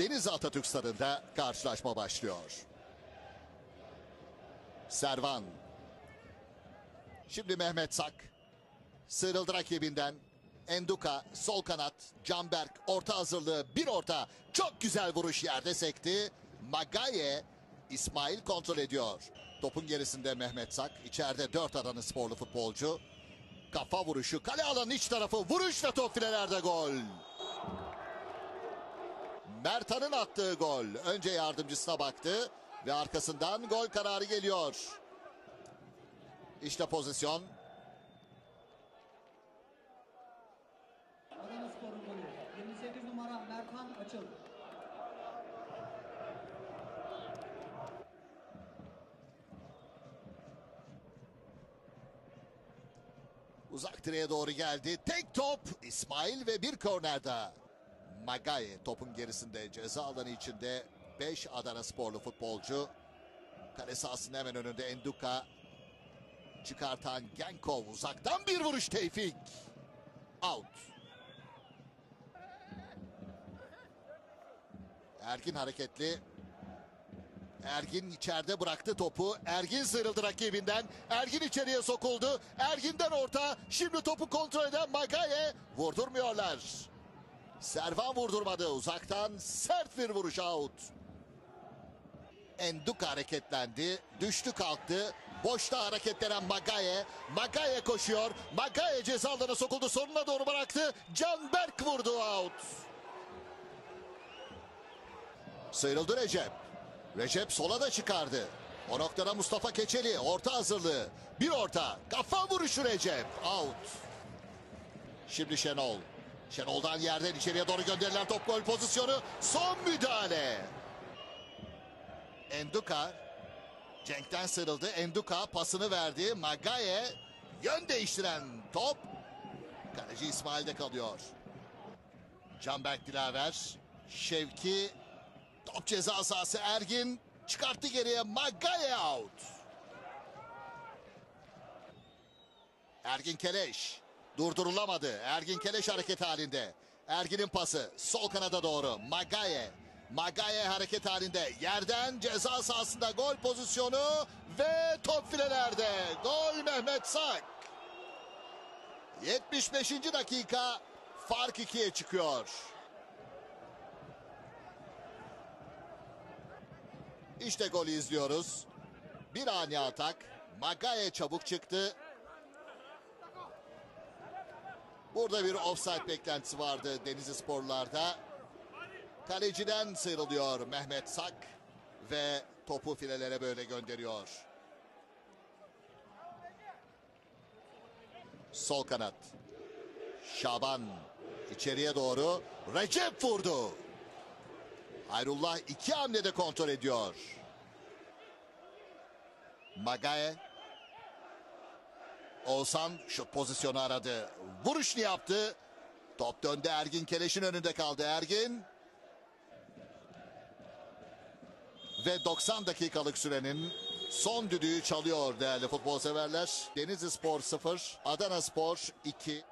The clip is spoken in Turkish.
Denizli Atatürk Stadı'nda karşılaşma başlıyor. Servan. Şimdi Mehmet Sak. Sıyrıldı rakibinden. Enduka sol kanat. Canberk orta hazırlığı bir orta. Çok güzel vuruş yerde sekti. Magaye İsmail kontrol ediyor. Topun gerisinde Mehmet Sak. İçeride dört adanı sporlu futbolcu. Kafa vuruşu. Kale alanın iç tarafı. Vuruş ve top filelerde gol. Mertan'ın attığı gol. Önce yardımcısına baktı ve arkasından gol kararı geliyor. İşte pozisyon. Adana Spor'un golü. 28 numara Merthan Açıl. Uzak direğe doğru geldi. Tek top İsmail ve bir kornerde. Magaye topun gerisinde ceza alanı içinde 5 Adana sporlu futbolcu. Kale sahasının hemen önünde Enduka. Çıkartan Genkov uzaktan bir vuruş Tevfik. Out. Ergin hareketli. Ergin içeride bıraktı topu. Ergin sıyrıldı rakibinden. Ergin içeriye sokuldu. Ergin'den orta. Şimdi topu kontrol eden Magaye. Vurdurmuyorlar. Servan vurdurmadı. Uzaktan sert bir vuruş out. Enduka hareketlendi. Düştü kalktı. Boşta hareketlenen Magaye. Magaye koşuyor. Magaye ceza sokuldu. Sonuna doğru bıraktı. Canberk vurdu out. Sıyrıldı Recep. Recep sola da çıkardı. O noktada Mustafa Keçeli orta hazırlığı. Bir orta. Kafa vuruşu Recep. Out. Şimdi Şenol. Şenol'dan yerden içeriye doğru gönderilen top gol pozisyonu. Son müdahale. Enduka. Cenk'ten sıyrıldı. Enduka pasını verdi. Magaye yön değiştiren top. Kaleci İsmail'de kalıyor. Canberk Dilaver. Şevki Top ceza sahası Ergin çıkarttı geriye Magaye out. Ergin Keleş durdurulamadı. Ergin Keleş hareket halinde. Ergin'in pası sol kanada doğru. Magaye. Magaye hareket halinde. Yerden ceza sahasında gol pozisyonu ve top filelerde. Gol Mehmet Sak. 75. dakika fark ikiye çıkıyor. İşte golü izliyoruz. Bir ani atak. Magaye çabuk çıktı. Burada bir offside beklentisi vardı Denizli Sporlar'da. Kaleciden sıyrılıyor Mehmet Sak ve topu filelere böyle gönderiyor. Sol kanat. Şaban içeriye doğru Recep vurdu. Hayrullah iki hamlede kontrol ediyor. Magaye. Oğuzhan şut pozisyonu aradı. Vuruşunu yaptı. Top döndü Ergin Keleş'in önünde kaldı Ergin. Ve 90 dakikalık sürenin son düdüğü çalıyor değerli futbol severler. Denizli Spor 0, Adana Spor 2.